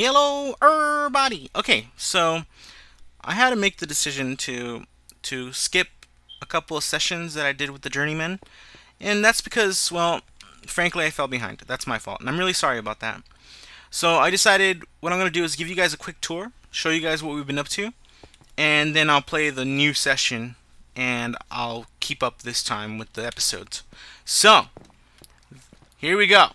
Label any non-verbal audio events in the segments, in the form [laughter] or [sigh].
Hello, everybody. Okay, so I had to make the decision to to skip a couple of sessions that I did with the Journeymen, and that's because, well, frankly, I fell behind. That's my fault, and I'm really sorry about that. So I decided what I'm going to do is give you guys a quick tour, show you guys what we've been up to, and then I'll play the new session, and I'll keep up this time with the episodes. So here we go.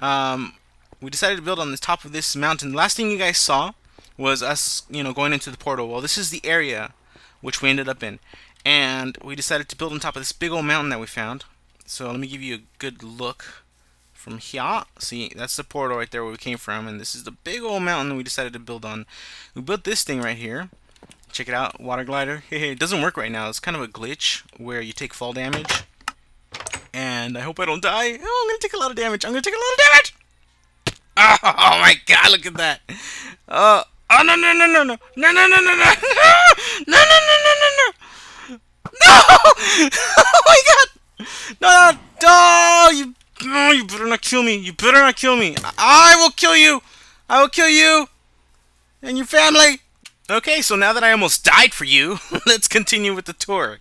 Um, we decided to build on the top of this mountain. The last thing you guys saw was us, you know, going into the portal. Well, this is the area which we ended up in. And we decided to build on top of this big old mountain that we found. So let me give you a good look from here. See, that's the portal right there where we came from. And this is the big old mountain we decided to build on. We built this thing right here. Check it out, water glider. [laughs] Hey, it doesn't work right now. It's kind of a glitch where you take fall damage. And I hope I don't die. Oh, I'm going to take a lot of damage. I'm going to take a lot of damage. Oh my god, look at that. Uh, oh, no, no, no, no, no. No, no, no, no, no. [laughs] No, no, no, no, no, no. No! [laughs] Oh my god. No, no, no. You, no, you better not kill me. You better not kill me. I will kill you. I will kill you. And your family. Okay, so now that I almost died for you, [laughs] let's continue with the tour.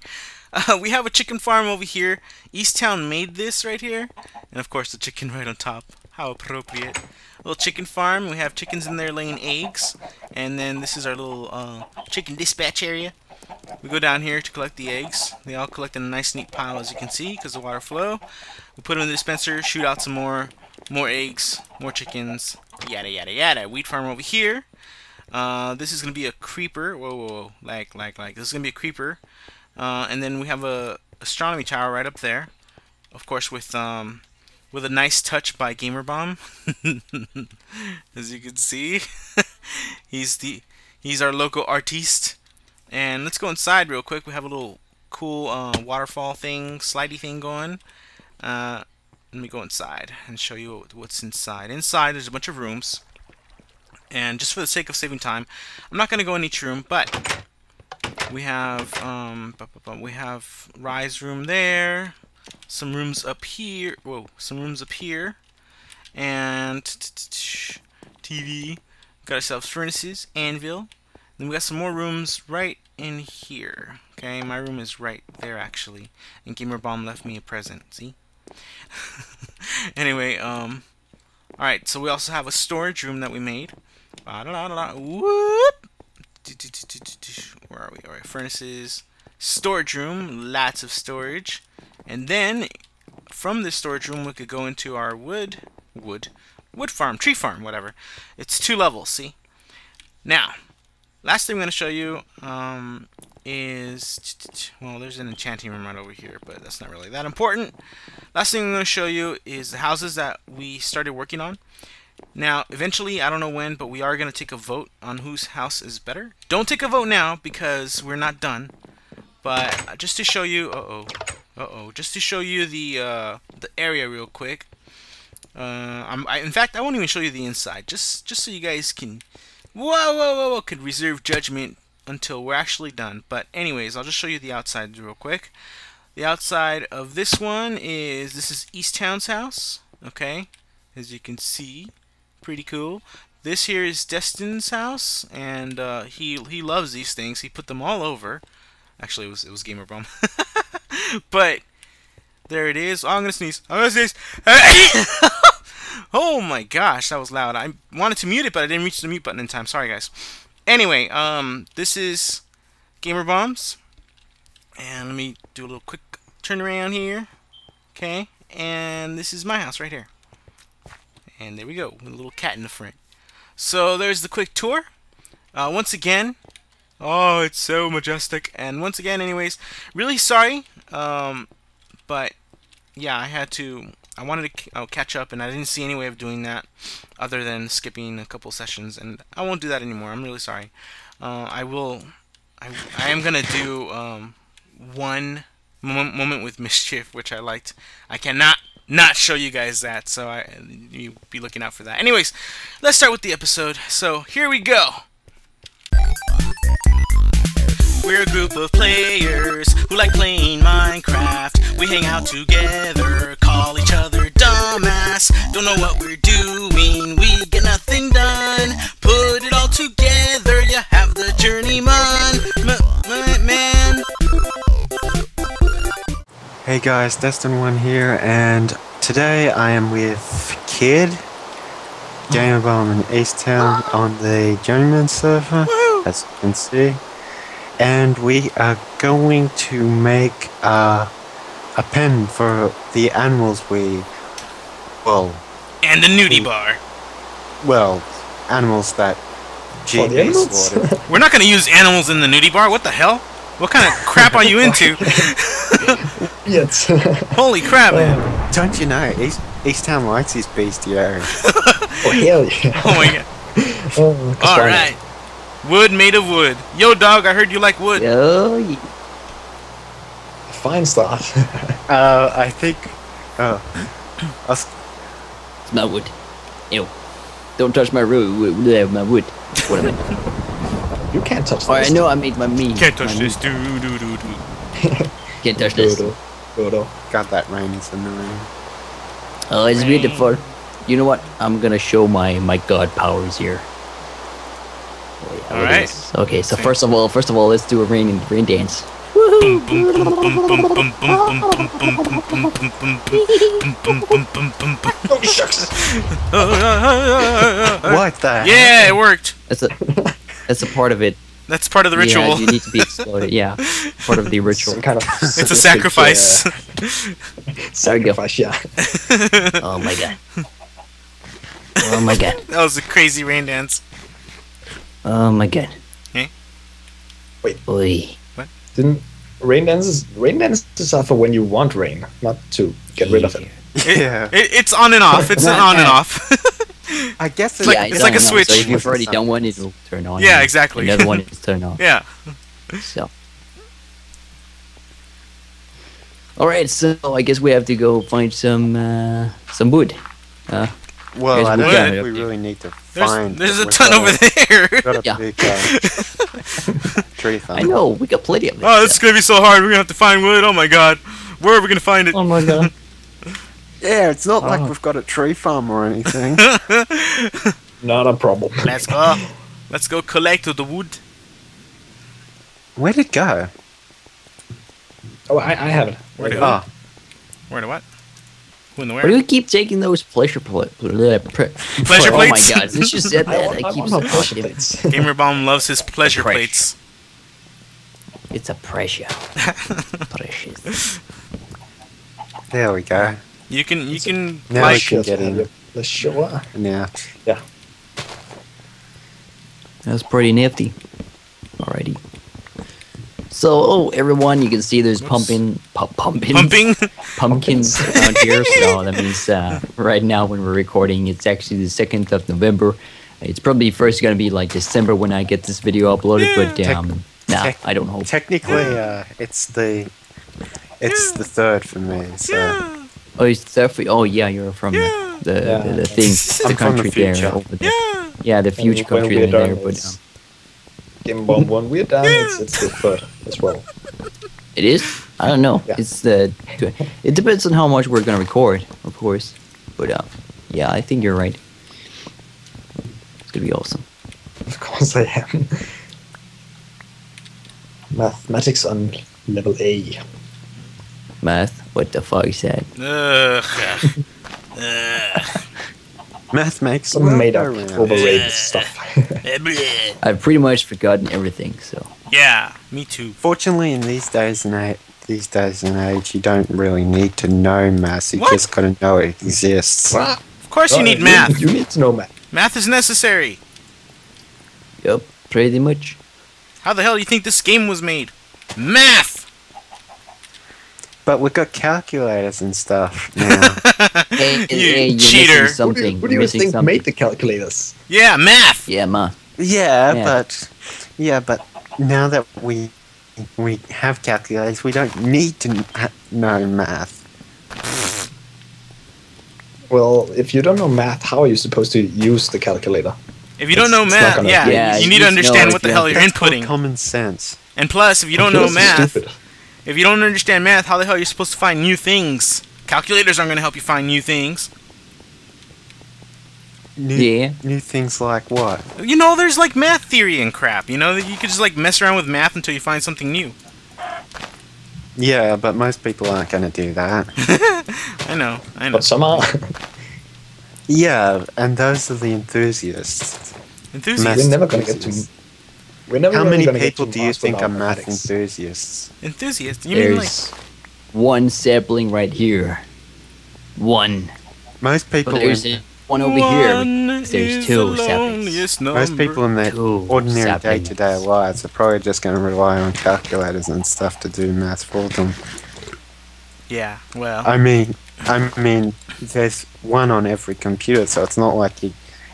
Uh, we have a chicken farm over here. Easttown made this right here. And of course the chicken right on top. How appropriate little chicken farm. We have chickens in there laying eggs. And then this is our little uh, chicken dispatch area. We go down here to collect the eggs. They all collect in a nice neat pile as you can see because of water flow. We put them in the dispenser, shoot out some more more eggs, more chickens, yada yada yada. Wheat farm over here. Uh, this is going to be a creeper. Whoa, whoa, whoa. Like, like, like. This is going to be a creeper. Uh, and then we have a astronomy tower right up there. Of course, with um, with a nice touch by Gamerbomb. [laughs] As you can see, [laughs] he's the he's our local artiste. And let's go inside real quick. We have a little cool uh, waterfall thing, slidey thing going. Uh, let me go inside and show you what's inside. Inside, there's a bunch of rooms. And just for the sake of saving time, I'm not going to go in each room, but we have um, we have Ryou's room there some rooms up here. Whoa, some rooms up here. And TV. Got ourselves furnaces, anvil. Then we got some more rooms right in here. Okay, my room is right there actually. And Gamer Bomb left me a present. See? [laughs] anyway, um, alright, so we also have a storage room that we made. Whoop! Where are we? Alright, furnaces, storage room, lots of storage. And then from this storage room we could go into our wood wood wood farm, tree farm, whatever. It's two levels, see? Now, last thing I'm going to show you um, is, well, there's an enchanting room right over here, but that's not really that important. Last thing I'm going to show you is the houses that we started working on. Now, eventually, I don't know when, but we are going to take a vote on whose house is better. Don't take a vote now because we're not done. But just to show you, uh-oh, uh-oh. Just to show you the uh, the area real quick. Uh, I, in fact, I won't even show you the inside. Just just so you guys can... Whoa, whoa, whoa, whoa. Could reserve judgment until we're actually done. But anyways, I'll just show you the outside real quick. The outside of this one is... This is East Town's house. Okay. As you can see. Pretty cool. This here is Destin's house. And uh, he, he loves these things. He put them all over. Actually, it was, it was Gamer Bomb. [laughs] [laughs] but there it is. Oh, I'm gonna sneeze. I'm gonna sneeze. [laughs] oh my gosh, that was loud. I wanted to mute it, but I didn't reach the mute button in time. Sorry, guys. Anyway, um, this is Gamer Bombs, and let me do a little quick turn around here. Okay, and this is my house right here. And there we go, with a little cat in the front. So there's the quick tour. Uh, once again, Oh, it's so majestic. And once again, anyways, really sorry. Um, but yeah, I had to. I wanted to uh, catch up, and I didn't see any way of doing that other than skipping a couple sessions, and I won't do that anymore. I'm really sorry. Uh, I will. I, I am gonna do um, one moment with [laughs] mischief, which I liked. I cannot not show you guys that, so I you be looking out for that. Anyways, let's start with the episode. So here we go. We're a group of players who like playing Minecraft. We hang out together, call each other dumbass. Don't know what we're doing, we get nothing done. Put it all together, you have the Journeymen. Man. Hey guys, DestinedOne here, and today I am with Kid. Gamer Bomb in East Town on the Journeyman server, as you can see and we are going to make uh, a pen for the animals we, well, And the nudie bar. well, animals that For the animals? slaughtered. We're not gonna use animals in the nudie bar. What the hell? What kind of [laughs] crap are you into? [laughs] Yes. [laughs] Holy crap, man! Don't you know, East, East Town likes his bestiary. oh hell yeah. Oh my god! Oh, All right, wood made of wood. Yo, dog, I heard you like wood. Yeah. Fine stuff. [laughs] Uh, I think, uh, [coughs] us it's my wood. Ew. Don't touch my wood. My wood. What am I? [laughs] you can't touch this. Alright, I know I made my meat. Can't touch my this. meat. Do do do do. [laughs] Can't touch this. Dodo. Dodo. God, that rain is annoying. Oh, it's Rain. beautiful. You know what? I'm gonna show my my god powers here. Wait, all right. This. Okay, so Same. first of all, first of all, let's do a rain rain dance. what the? Yeah, it worked. That's a that's a part of it. That's part of the ritual. Yeah, you need to be exploded. Yeah, part of the ritual. Some kind of it's a sacrifice. Yeah. sacrifice, yeah. oh my god. Oh my god. That was a crazy rain dance. Oh my god. Eh? Wait. Oi. Didn't rain dances rain dances are for when you want rain, not to get rid of it. Yeah, It, it's on and off. It's an on and off. [laughs] I guess It's like- yeah, it's like a on and off, switch. So if you've already done one, it'll turn on. Yeah, exactly. Another one is turned off. [laughs] yeah. So. All right, so I guess we have to go find some uh, some wood. Uh, Well, Here's I don't think we really need to There's, find. there's a ton over there. Yeah. big uh, [laughs] tree farm. I know we got plenty of it. Oh, this is gonna be so hard. We're gonna have to find wood. Oh my god. Where are we gonna find it? Oh my god. [laughs] Yeah, it's not like Oh. we've got a tree farm or anything. [laughs] Not a problem. Let's go. Let's go collect the wood. Where'd it go? Oh, I, I have it. Where'd it Oh, Where to what? Who in the Why do where? you keep taking those pleasure plates? pla- pre- Pleasure oh my god, since you said I that, want, I, I keep [laughs] want my it. plates. Gamer [laughs] Bomb loves his pleasure Fresh. plates. It's a pressure. [laughs] Precious. there we go. You can you can Now like can get in. The sure. Now, That's pretty nifty. Alrighty. So, oh, everyone, you can see there's pumping, pu- pumping, pumping. [laughs] pumpkins around here. So [laughs] that means uh, right now when we're recording, it's actually the second of November. It's probably first gonna be like December when I get this video uploaded, but Tec- um, nah, tec- I don't hope. technically, uh, it's the it's the third for me. So Yeah. Oh, it's definitely. Oh, yeah, you're from Yeah. the the, Yeah. the, the thing, I'm the from the country there, future. over there. Yeah. Yeah, the future country we're there, but it's- um, Game Bomb when we're done, it's, it's the third as well. it is. I don't know. Yeah. It's the. It depends on how much we're gonna record, of course. But uh, yeah, I think you're right. It's gonna be awesome. Of course I am. Mathematics on level A. Math. What the fuck is that? Ugh. [laughs] Ugh. math makes Some made up, round. overrated stuff. Bleh. [laughs] I've pretty much forgotten everything. So yeah, me too. Fortunately, in these days and age, these days and age, you don't really need to know math. You What? just gotta know it exists. What? Of course you oh, need math. You need to know math. Math is necessary. yep, pretty much. How the hell do you think this game was made? Math. But we've got calculators and stuff [laughs] now. Hey, You hey, you're cheater. missing Who do you, something. who do You're you missing think something. made the calculators? Yeah, math. Yeah, math. yeah, Yeah. but yeah, but now that we we have calculators, we don't need to know math. Well, if you don't know math, how are you supposed to use the calculator? If you don't know math, yeah, Yeah, you you need to understand what the hell you're inputting. common sense. And plus, if you don't know math, stupid. If you don't understand math, how the hell are you supposed to find new things? Calculators aren't going to help you find new things. New, Yeah. new things like what? You know, there's like math theory and crap. You know, that you could just like mess around with math until you find something new. Yeah, but most people aren't going to do that. [laughs] I know, I know. But some are. yeah, and those are the enthusiasts. Enthusiast. Math We're never gonna get to. Enthusiasts. We're never How really many people do you think are math enthusiasts? enthusiasts? Enthusiast. You mean like There's one sapling right here. One. Most people, But there's in, one over here. There's two the saplings. most people in their Two ordinary day-to-day lives are probably just going to rely on calculators and stuff to do math for them. Yeah. Well. I mean, I mean, there's one on every computer, so it's not like you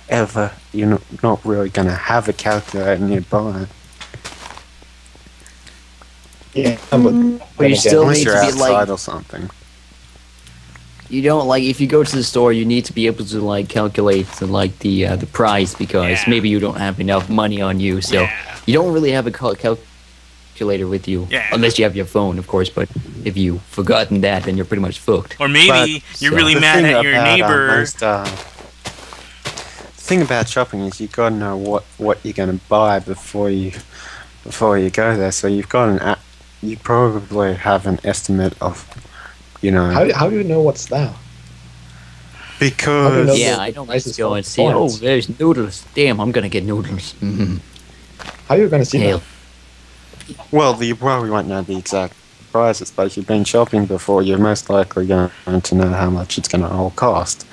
ever you're not, not really going to have a calculator nearby. Yeah, but But you still need you're to be like or something. you don't like if you go to the store you need to be able to like calculate the, like the uh, the price because Yeah. maybe you don't have enough money on you so Yeah. you don't really have a cal- calculator with you Yeah. unless you have your phone of course but if you've forgotten that then you're pretty much fucked Or maybe you're so- really The mad at your about, uh, neighbor. most, uh, the thing about shopping is you've got to know what, what you're going to buy before you before you go there. So you've got an a- you probably have an estimate of you know how, how do you know what's there? How do you because know yeah I don't price just is go for and see oh there's noodles damn I'm gonna get noodles mm How are you gonna see Hell. that? well you probably won't know the exact prices, but if you've been shopping before, you're most likely going to know how much it's going to all cost.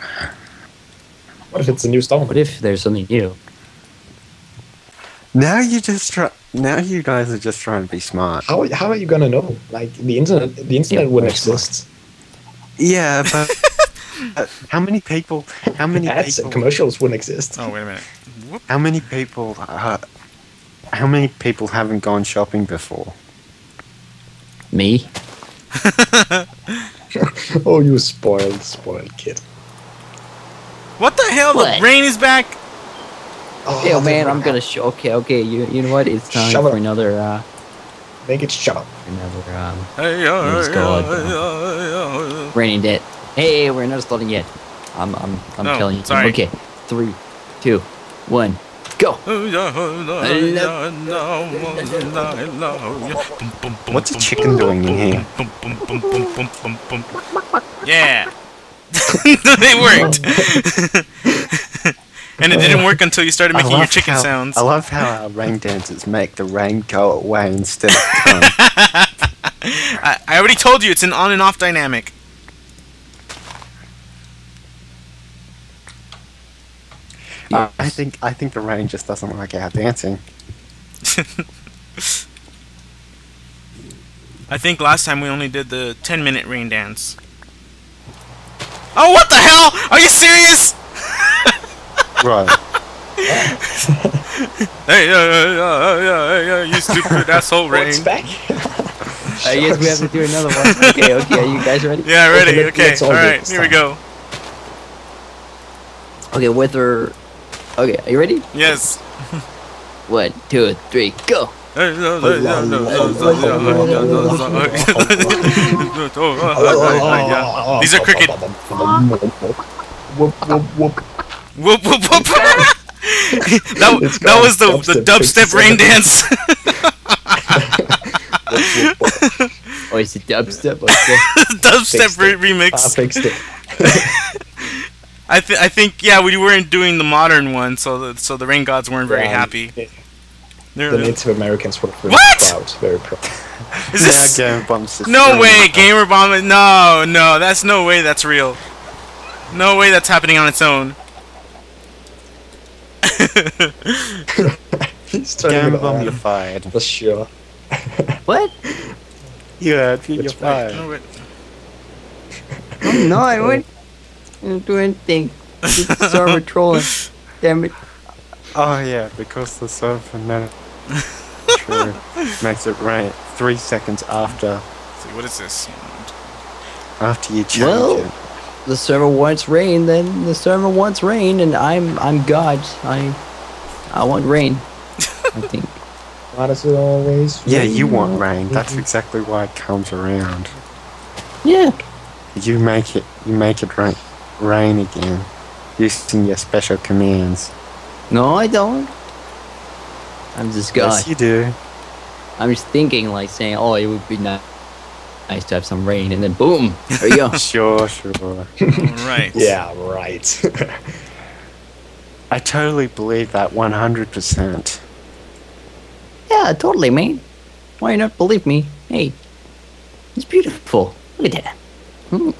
What if it's a new stone? what if there's something new Now you just try. Now you guys are just trying to be smart. How, how are you gonna know? Like the internet, the internet Yeah, wouldn't very smart. exist. Yeah, but [laughs] uh, how many people? How many Ads and commercials wouldn't exist. Oh wait a minute. Whoop. How many people? Uh, how many people haven't gone shopping before? me [laughs] [laughs] oh, you spoiled, spoiled kid. What the hell? What? The rain is back. Oh, yeah man I'm gonna show okay okay you you know what it's time Shut for up. another uh make it shut up. another um Hey, Let's uh, go, uh, uh, uh, Raining Dead. Hey, we're not starting yet. I'm I'm I'm Oh, telling you. sorry. Okay, three, two, one, go. What's a chicken doing in here? Yeah. [laughs] it worked. [laughs] and it didn't work until you started making your chicken how- sounds. I love how our rain dancers make the rain go away instead of come. [laughs] I, I already told you it's an on and off dynamic. Uh, I think I think the rain just doesn't like our dancing. I think last time we only did the 10 minute rain dance. Oh, what the hell? Are you serious? Right. Hey, uh, uh, uh, uh, you stupid [laughs] asshole rain. What's back? I guess we have to do another one. [laughs] Okay, okay. Are you guys ready? Yeah, ready. Okay, Okay, let's all alright, this here we go. Okay, whether. Okay, are you ready? Yes. One, two, three, go. These are cricket. Whoop, whoop, whoop. Whoop whoop whoop. that, that was the, the dubstep rain dance. Oh, it's a dubstep. [laughs] Dubstep Fixed re- it. I remix. Ah, fixed it. [laughs] I, th- I think yeah we weren't doing the modern one, so the, so the rain gods weren't very Yeah, happy. The They're- Native Americans were very What? proud. [laughs] Very proud. Is this now Game Bomb's no way it. gamer bomb? No no that's no way that's real. No way that's happening on its own. [laughs] He's turning Game it Bomb, on. you're fired. For sure. [laughs] what? You heard me, you're fired. No, wait. Oh, I'm. I wouldn't do anything. Just the server trolling. Damn it. Oh yeah, because the server no true [laughs] makes it rain three seconds after see, what is this? after you change Well- it. The server wants rain, then the server wants rain, and I'm I'm God. I I want rain. I [laughs] think. Why does it always Yeah, you want rain. That's mm-hmm. exactly why it comes around. Yeah. You make it. You make it rain, rain again, using your special commands. No, I don't. I'm just God. Yes, you do. I'm just thinking, like saying, "Oh, it would be nice, nice to have some rain, and then boom, there you go. [laughs] Sure, sure. right. [laughs] Yeah, right. [laughs] I totally believe that 100%. yeah, totally, man. Why not believe me? Hey, it's beautiful. Look at that. Mm.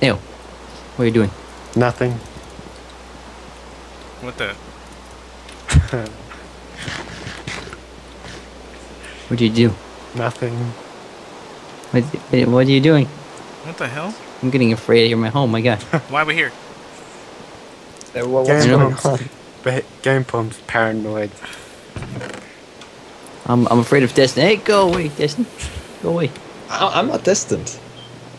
Ew. What are you doing? Nothing. What the? [laughs] What did you do? Nothing. What, what are you doing? What the hell? I'm getting afraid you're my home. My God. [laughs] Why are we here? Uh, wha- what's Game going Bomb's, on? Game Bomb's paranoid. I'm, I'm afraid of Destin. Hey, go away, Destin. Go away. I- I'm not distant.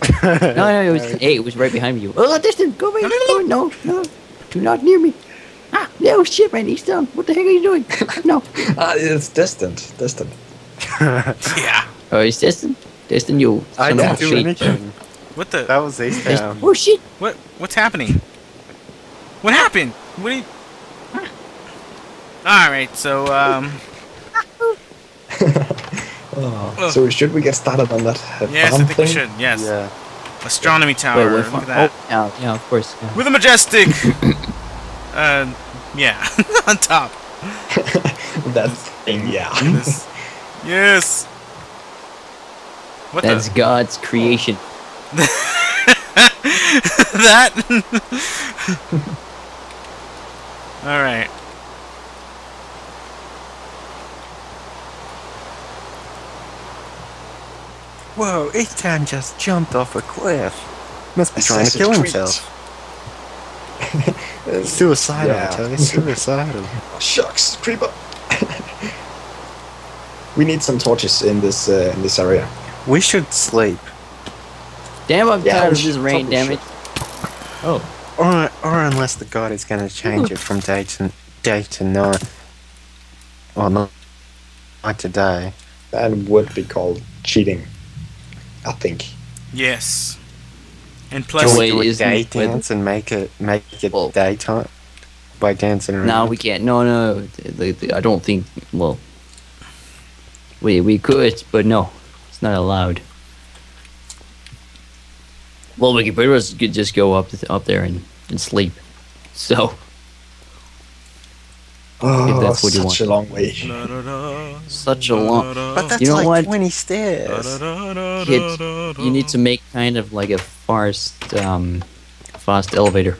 [laughs] No, no, it was, hey, it was right behind you. Oh, Destin, go away. No, no, no. Do not near me. No, shit, man. He's down. What the heck are you doing? No. Ah, [laughs] it's distant. Distant. [laughs] Yeah. Oh, it's distant? Distant you I son of didn't do shit. anything. What the? That was East Destin- Town. Oh, shit. What? What's happening? What happened? What? Are you... All right. So um. [laughs] Oh. So should we get started on that uh, Yes, I farm think we should. Yes. Yeah. Astronomy tower. Wait, we're Look at that. Oh, yeah, yeah, of course. yeah. With a majestic. uh, yeah, [laughs] on top. [laughs] That thing, yeah. This. yes. What That's the? God's creation. [laughs] that. All right. Whoa, East Town just jumped off a cliff. Must be trying to kill Creed. himself. [laughs] Suicidal, Yeah. I tell suicidal. shucks, creeper. [laughs] we need some torches in this uh, in this area. We should sleep. Damn, I'm Yeah, tired we of this should- rain, probably damn it. Oh, Or, or unless the god is going to change it from day to day to night. Or not night to day. That would be called cheating. I think. Yes. And plus, So we wait, do a day it with- dance and make it make it Well- daytime by dancing around? no, we can't. No, no. the- the- I don't think. Well, we we could, but no, it's not allowed. Well, we could pretty much could just go up up there and, and sleep. So Oh, that's what you such want. a long way. such a long. But that's You know like what? 20 stairs. Kids, you need to make kind of like a fast um fast elevator.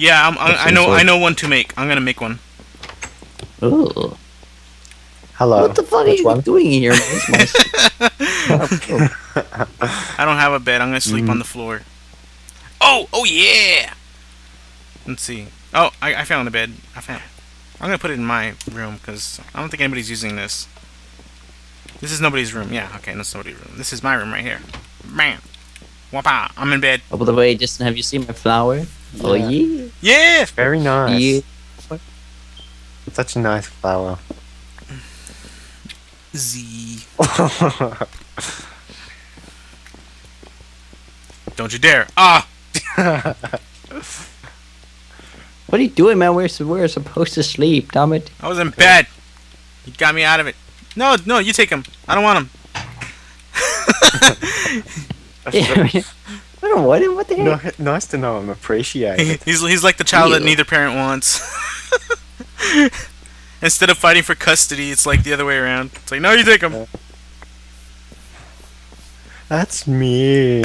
yeah, I'm, I, I some know. I know one to make. I'm gonna make one. Ugh. Hello. What the fuck are Which you one? doing here? [laughs] [laughs] I don't have a bed. I'm gonna sleep on the floor. Oh, oh yeah. Let's see. Oh, I, I found the bed. I found. I'm gonna put it in my room because I don't think anybody's using this. This is nobody's room. Yeah, okay, that's nobody's room. This is my room right here. Bam. Wapa. I'm in bed. oh, by the way, Justin, have you seen my flower? Oh Yeah. yeah. Yeah. Very nice. Yeah. Such a nice flower. Z. [laughs] Don't you dare. Ah. [laughs] What are you doing, man? We're we're supposed to sleep. Damn it. I was in bed. You got me out of it. No, no, you take him. I don't want him. [laughs] [laughs] Yeah, I don't want him. What the No, [laughs] nice to know I'm appreciated. he's he's like the child that neither parent wants. [laughs] Instead of fighting for custody, it's like the other way around. It's like, no, you take him. That's mean.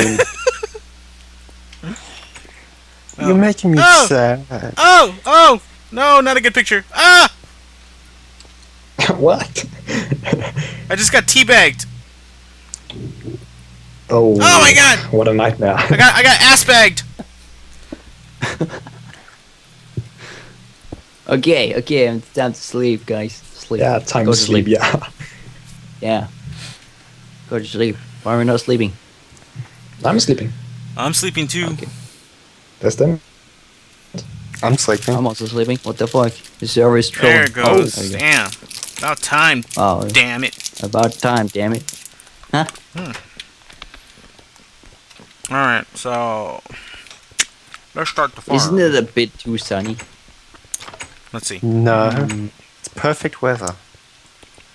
Oh. You're making me Oh. sad. Oh, oh, no, not a good picture. Ah, what? I just got teabagged. Oh. Oh my God. What a nightmare. I got I got ass bagged. [laughs] Okay, okay, it's time to sleep, guys. Sleep. yeah, time Go to sleep. Yeah. [laughs] Yeah. Go to sleep. Why are we not sleeping? I'm sleeping. I'm sleeping too. Okay. Destin. I'm sleeping. I'm also sleeping. What the fuck? The server is trolling. There it oh, goes. there go. Damn. About time. Oh, Damn it. about time, damn it. All hmm. Right, so let's start the farm. Isn't it a bit too sunny? Let's see. No, Mm, it's perfect weather.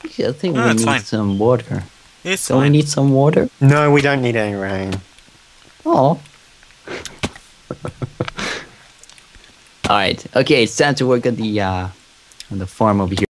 I think No, we need fine. some water. It's Don't we fine. need some water? No, we don't need any rain. Oh. [laughs] All right. Okay, it's time to work on the uh, on the farm over here.